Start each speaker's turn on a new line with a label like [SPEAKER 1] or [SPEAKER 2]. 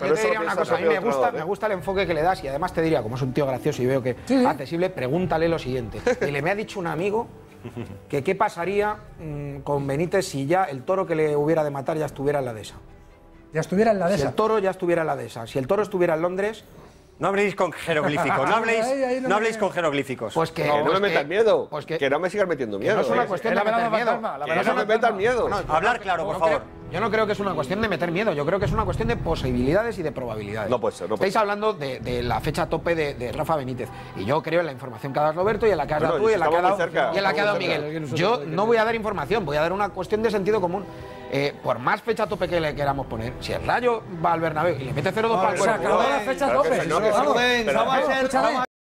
[SPEAKER 1] Yo te diría una cosa, a mí me gusta, me gusta el enfoque que le das y además te diría, como es un tío gracioso y veo que es accesible, pregúntale lo siguiente. Y le me ha dicho un amigo que qué pasaría mm, con Benítez si ya el toro que le hubiera de matar ya estuviera en la dehesa.
[SPEAKER 2] Ya estuviera en la
[SPEAKER 1] Si
[SPEAKER 2] dehesa.
[SPEAKER 1] el toro ya estuviera en la dehesa. Si el toro estuviera en Londres,
[SPEAKER 3] No habléis con jeroglíficos, no habléis,
[SPEAKER 2] Ahí, ahí no
[SPEAKER 3] no
[SPEAKER 2] me-
[SPEAKER 3] habléis con jeroglíficos.
[SPEAKER 1] pues que...
[SPEAKER 4] Que no
[SPEAKER 1] pues
[SPEAKER 4] me metas miedo.
[SPEAKER 1] Pues
[SPEAKER 4] que,
[SPEAKER 1] que,
[SPEAKER 4] no me sigas metiendo
[SPEAKER 1] que
[SPEAKER 4] miedo.
[SPEAKER 1] no es una
[SPEAKER 4] eh.
[SPEAKER 1] cuestión de meter miedo.
[SPEAKER 2] fantasma, la
[SPEAKER 4] Que no me metas miedo.
[SPEAKER 1] No,
[SPEAKER 3] Hablar claro, por
[SPEAKER 1] no
[SPEAKER 3] favor.
[SPEAKER 1] Yo no creo que es una cuestión de meter miedo, yo creo que es una cuestión de posibilidades y de probabilidades.
[SPEAKER 4] No puede ser, no puede
[SPEAKER 1] Estáis
[SPEAKER 4] ser.
[SPEAKER 1] hablando de, de la fecha tope de, de Rafa Benítez. Y yo creo en la información que ha dado Roberto y en la que has dado tú y en la que ha dado,
[SPEAKER 4] muy cerca,
[SPEAKER 1] y en la que ha dado
[SPEAKER 4] estamos muy
[SPEAKER 1] Miguel. Yo no voy a dar información, voy a dar una cuestión de sentido común. Eh, por más fecha tope que le queramos poner, si el Rayo va al Bernabéu y le mete 0-2 para el
[SPEAKER 2] Se
[SPEAKER 1] cuerpo,
[SPEAKER 2] acabó la fecha
[SPEAKER 4] Claro que
[SPEAKER 2] tope.
[SPEAKER 4] no, que.
[SPEAKER 2] Vamos.
[SPEAKER 5] Vamos vamos